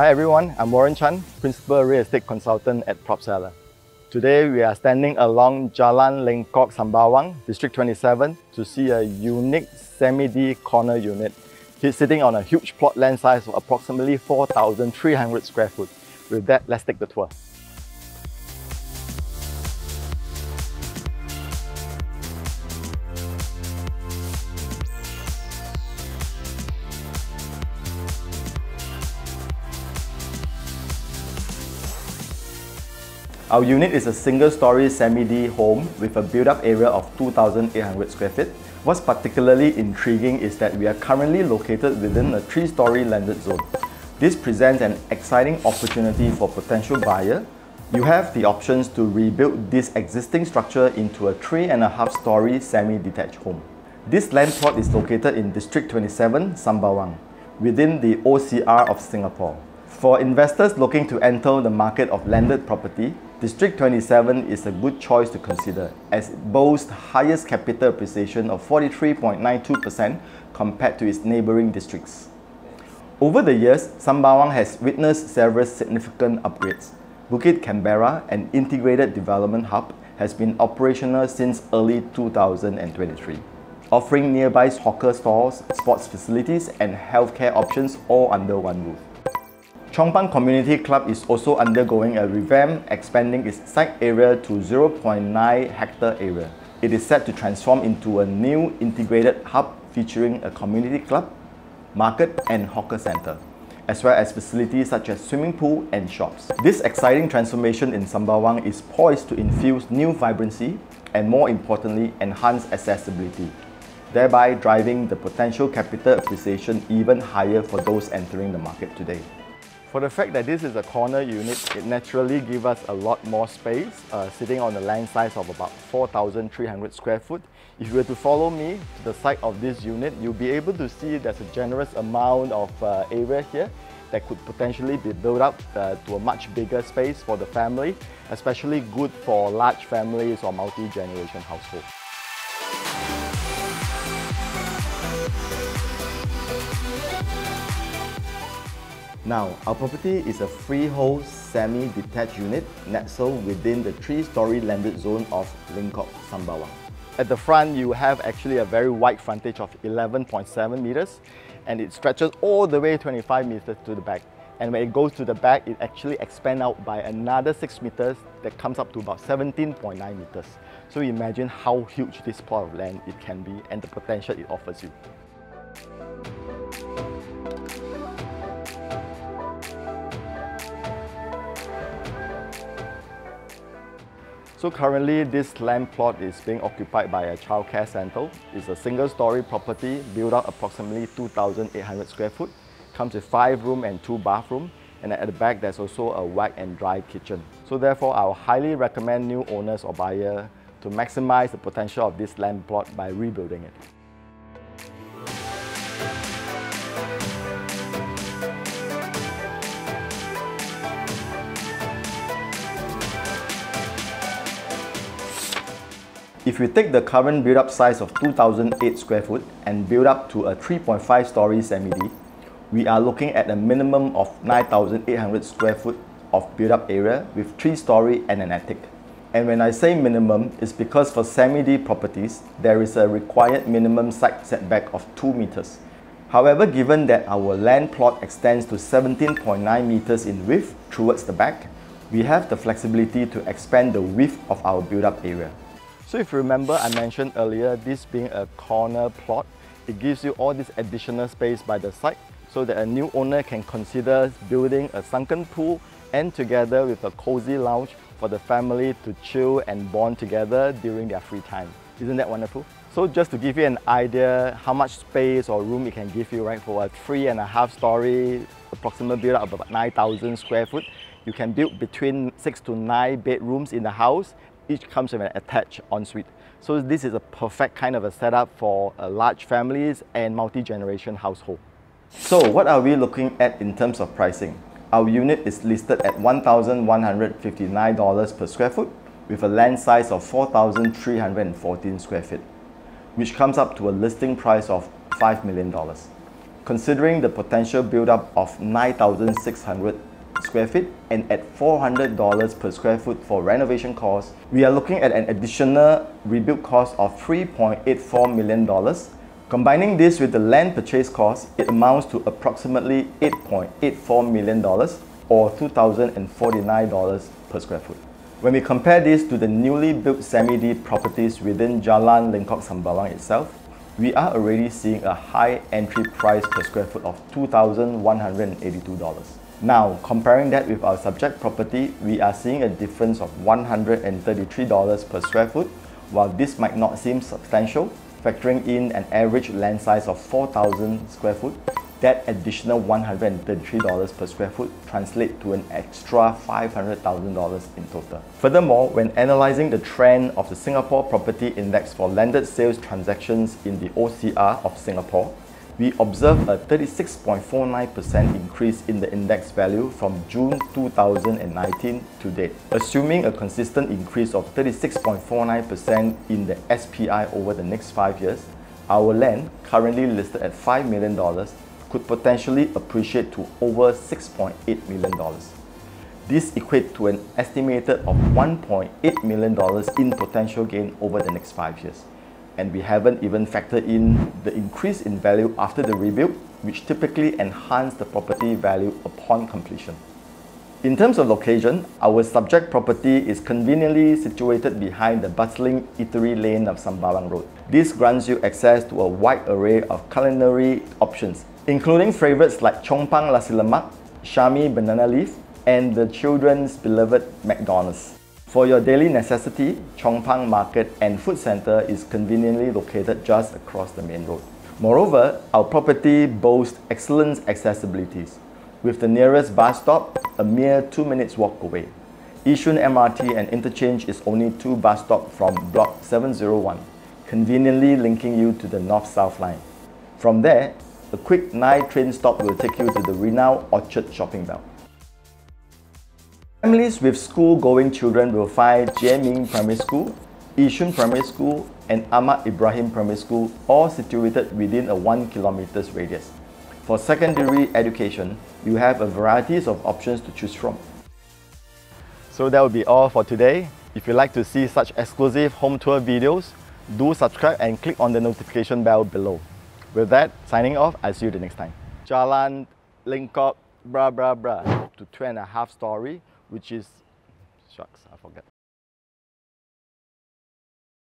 Hi everyone, I'm Warren Chan, Principal Real Estate Consultant at PropSeller. Today we are standing along Jalan Lengkok Sembawang, District 27 to see a unique semi-D corner unit. It's sitting on a huge plot land size of approximately 4,300 square foot. With that, let's take the tour. Our unit is a single-story semi-D home with a built-up area of 2,800 square feet. What's particularly intriguing is that we are currently located within a three-story landed zone. This presents an exciting opportunity for potential buyer. You have the options to rebuild this existing structure into a three and a half story semi-detached home. This land plot is located in District 27, Sembawang, within the OCR of Singapore. For investors looking to enter the market of landed property, District 27 is a good choice to consider as it boasts highest capital appreciation of 43.92% compared to its neighbouring districts. Over the years, Sembawang has witnessed several significant upgrades. Bukit Canberra, an integrated development hub, has been operational since early 2023, offering nearby hawker stores, sports facilities and healthcare options all under one roof. Chong Pang Community Club is also undergoing a revamp, expanding its site area to 0.9 hectare area. It is set to transform into a new integrated hub featuring a community club, market and hawker center, as well as facilities such as swimming pool and shops. This exciting transformation in Sembawang is poised to infuse new vibrancy and more importantly, enhance accessibility, thereby driving the potential capital appreciation even higher for those entering the market today. For the fact that this is a corner unit, it naturally gives us a lot more space, uh, sitting on a land size of about 4,300 square foot. If you were to follow me to the side of this unit, you'll be able to see there's a generous amount of uh, area here that could potentially be built up uh, to a much bigger space for the family, especially good for large families or multi-generation households. Now, our property is a freehold semi-detached unit nestled within the three-story landed zone of Lengkok Sembawang. At the front, you have actually a very wide frontage of 11.7 meters and it stretches all the way 25 meters to the back. And when it goes to the back, it actually expands out by another 6 meters that comes up to about 17.9 meters. So imagine how huge this plot of land it can be and the potential it offers you. So currently this land plot is being occupied by a childcare center. It's a single story property built out approximately 2,800 square foot. Comes with five room and two bathroom. And at the back there's also a wet and dry kitchen. So therefore I will highly recommend new owners or buyer to maximize the potential of this land plot by rebuilding it. If we take the current build-up size of 2008 square foot and build up to a 3.5 story semi-D, we are looking at a minimum of 9,800 square foot of build-up area with 3 story and an attic. And when I say minimum, it's because for semi-D properties, there is a required minimum site setback of 2 meters. However, given that our land plot extends to 17.9 meters in width towards the back, we have the flexibility to expand the width of our build-up area. So if you remember, I mentioned earlier, this being a corner plot, it gives you all this additional space by the side so that a new owner can consider building a sunken pool and together with a cozy lounge for the family to chill and bond together during their free time. Isn't that wonderful? So just to give you an idea how much space or room it can give you, right, for a three and a half story, approximate build up of about 9,000 square foot, you can build between six to nine bedrooms in the house each comes with an attached ensuite. So this is a perfect kind of a setup for uh, large families and multi-generation household. So what are we looking at in terms of pricing? Our unit is listed at $1,159 per square foot with a land size of 4,314 square feet, which comes up to a listing price of $5 million. considering the potential build-up of 9,600 square feet and at $400 per square foot for renovation costs, we are looking at an additional rebuild cost of $3.84 million. Combining this with the land purchase cost, it amounts to approximately $8.84 million or $2,049 per square foot. When we compare this to the newly built semi-D properties within Jalan Lengkok Sembawang itself, we are already seeing a high entry price per square foot of $2,182. Now, comparing that with our subject property, we are seeing a difference of $133 per square foot. While this might not seem substantial, factoring in an average land size of 4,000 square foot, that additional $133 per square foot translates to an extra $500,000 in total. Furthermore, when analyzing the trend of the Singapore Property Index for landed sales transactions in the OCR of Singapore, we observed a 36.49% increase in the index value from June 2019 to date. Assuming a consistent increase of 36.49% in the SPI over the next five years, our land, currently listed at $5 million, could potentially appreciate to over $6.8 million. This equates to an estimated of $1.8 million in potential gain over the next five years and we haven't even factored in the increase in value after the rebuild, which typically enhance the property value upon completion. In terms of location, our subject property is conveniently situated behind the bustling eatery lane of Sembawang Road. This grants you access to a wide array of culinary options, including favorites like Chong Pang Nasi Lemak, Shami Banana Leaf, and the children's beloved McDonald's. For your daily necessity, Chong Pang Market and Food Centre is conveniently located just across the main road. Moreover, our property boasts excellent accessibilities, with the nearest bus stop a mere 2 minutes walk away. Yishun MRT and interchange is only 2 bus stops from Block 701, conveniently linking you to the North-South line. From there, a quick 9 train stop will take you to the renowned Orchard shopping belt. Families with school-going children will find Jiemin Primary School, Yishun Primary School, and Ahmad Ibrahim Primary School all situated within a 1 kilometers radius. For secondary education, you have a variety of options to choose from. So that will be all for today. If you'd like to see such exclusive home tour videos, do subscribe and click on the notification bell below. With that, signing off, I'll see you the next time. Jalan Lengkok, bra bra bra, to two and a half story which is, shucks, I forgot.